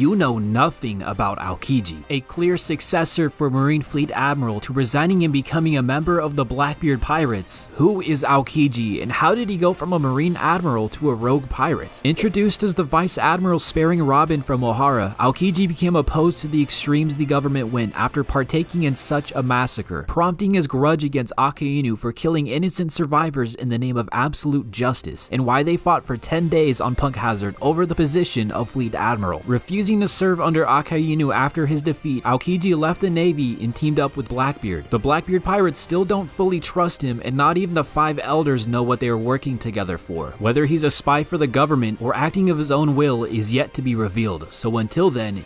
you know nothing about Aokiji, a clear successor for Marine Fleet Admiral to resigning and becoming a member of the Blackbeard Pirates. Who is Aokiji and how did he go from a Marine Admiral to a rogue pirate? Introduced as the Vice Admiral sparing Robin from Ohara, Aokiji became opposed to the extremes the government went after partaking in such a massacre, prompting his grudge against Akainu for killing innocent survivors in the name of absolute justice, and why they fought for 10 days on Punk Hazard over the position of Fleet Admiral. Refusing to serve under Akainu after his defeat, Aokiji left the navy and teamed up with Blackbeard. The Blackbeard pirates still don't fully trust him and not even the five elders know what they are working together for. Whether he's a spy for the government or acting of his own will is yet to be revealed, so until then,